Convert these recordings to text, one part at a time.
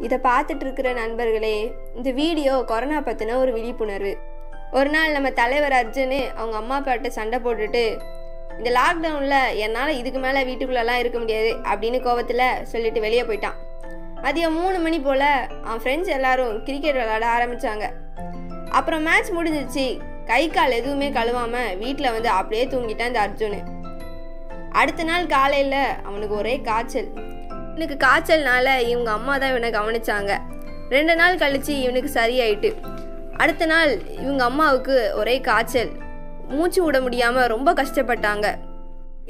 இதை பார்த்துட்டு இருக்கிற நண்பர்களே இந்த வீடியோ கொரோனா பற்றின ஒரு விழிப்புணர்வு. ஒரு நாள் நம்ம தலைவர் அர்ஜுனு அவங்க அம்மா அப்பாட்ட சண்டை போட்டுட்டு இந்த லாக்டவுனில் என்னால் இதுக்கு மேலே வீட்டுக்குள்ளெல்லாம் இருக்க முடியாது அப்படின்னு கோவத்தில் சொல்லிட்டு வெளியே போயிட்டான். மதியம் மூணு மணி போல் அவன் ஃப்ரெண்ட்ஸ் எல்லாரும் கிரிக்கெட் விளையாட ஆரம்பித்தாங்க அப்புறம் மேட்ச் முடிஞ்சிச்சு. கை கால் எதுவுமே கழுவாமல் வீட்டில் வந்து அப்படியே தூங்கிட்டான் இந்த அர்ஜுனு. அடுத்த நாள் காலையில் அவனுக்கு ஒரே காய்ச்சல். இவனுக்கு காய்ச்சல்னால இவங்க அம்மா தான் இவனை கவனிச்சாங்க. ரெண்டு நாள் கழிச்சு இவனுக்கு சரியாயிட்டு அடுத்த நாள் இவங்க அம்மாவுக்கு ஒரே காய்ச்சல். மூச்சு விட முடியாமல் ரொம்ப கஷ்டப்பட்டாங்க.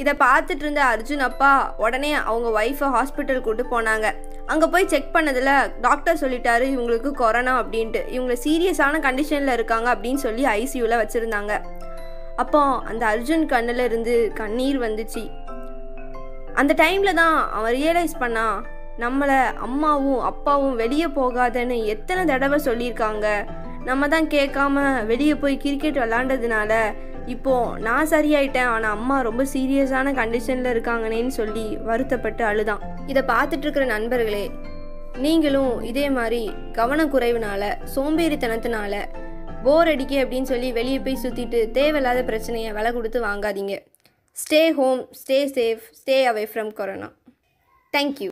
இதை பார்த்துட்டு இருந்த அர்ஜுன் அப்பா உடனே அவங்க ஒய்ஃபை ஹாஸ்பிட்டல் கூட்டு போனாங்க. அங்கே போய் செக் பண்ணதில் டாக்டர் சொல்லிட்டாரு இவங்களுக்கு கொரோனா அப்படின்ட்டு. இவங்க சீரியஸான கண்டிஷனில் இருக்காங்க அப்படின்னு சொல்லி ஐசியூவில் வச்சுருந்தாங்க. அப்போ அந்த அர்ஜுன் கண்ணில் இருந்து கண்ணீர் வந்துச்சு. அந்த டைமில் தான் அவன் ரியலைஸ் பண்ணா நம்மளை அம்மாவும் அப்பாவும் வெளியே போகாதன்னு எத்தனை தடவை சொல்லியிருக்காங்க. நம்ம தான் கேட்காம வெளியே போய் கிரிக்கெட் விளாண்டதுனால இப்போ நான் சரியாயிட்டேன் ஆனால் அம்மா ரொம்ப சீரியஸான கண்டிஷனில் இருக்காங்கன்னு சொல்லி வருத்தப்பட்டு அழுதான். இதை பார்த்துட்ருக்குற நண்பர்களே நீங்களும் இதே மாதிரி கவனக்குறைவுனால சோம்பேறித்தனத்தினால போர் அடிக்க அப்படின்னு சொல்லி வெளியே போய் சுற்றிட்டு தேவையில்லாத பிரச்சனையை விலை கொடுத்து வாங்காதீங்க. Stay home, stay safe, stay away from corona. Thank you.